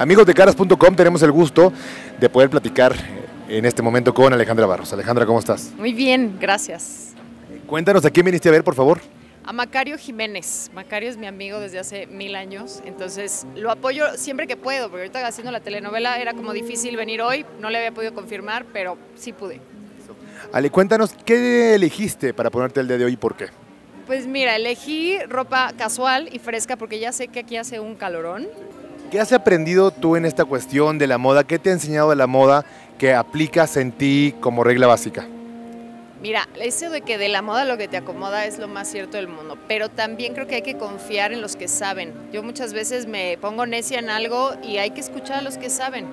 Amigos de caras.com, tenemos el gusto de poder platicar en este momento con Alejandra Barros. Alejandra, ¿cómo estás? Muy bien, gracias. Cuéntanos, ¿a quién viniste a ver, por favor? A Macario Jiménez. Macario es mi amigo desde hace mil años, entonces lo apoyo siempre que puedo, porque ahorita haciendo la telenovela era como difícil venir hoy, no le había podido confirmar, pero sí pude. Ale, cuéntanos, ¿qué elegiste para ponerte el día de hoy y por qué? Pues mira, elegí ropa casual y fresca porque ya sé que aquí hace un calorón. ¿Qué has aprendido tú en esta cuestión de la moda? ¿Qué te ha enseñado de la moda que aplicas en ti como regla básica? Mira, eso de que de la moda lo que te acomoda es lo más cierto del mundo, pero también creo que hay que confiar en los que saben. Yo muchas veces me pongo necia en algo y hay que escuchar a los que saben.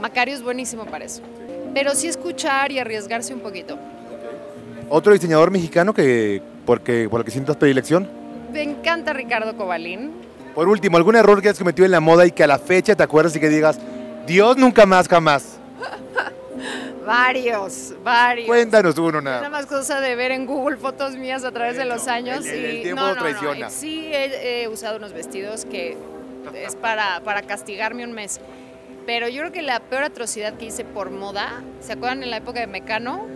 Macario es buenísimo para eso, pero sí escuchar y arriesgarse un poquito. ¿Otro diseñador mexicano que, porque, por el que sientas predilección? Me encanta Ricardo Cobalín. Por último, ¿algún error que has cometido en la moda y que a la fecha te acuerdas y que digas, Dios nunca más, jamás? Varios, varios. Cuéntanos uno nada. Nada más cosa de ver en Google fotos mías a través de los años. el- el y tiempo no, no, traiciona. no. Sí he, he usado unos vestidos que es para, para castigarme un mes. Pero yo creo que la peor atrocidad que hice por moda, ¿se acuerdan en la época de Mecano?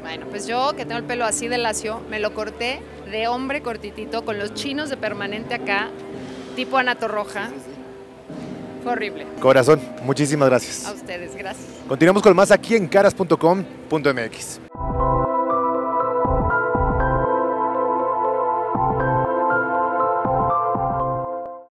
Bueno, pues yo que tengo el pelo así de lacio, me lo corté de hombre cortitito con los chinos de permanente acá, tipo Anato Roja. Fue horrible. Corazón, muchísimas gracias. A ustedes, gracias. Continuamos con más aquí en caras.com.mx.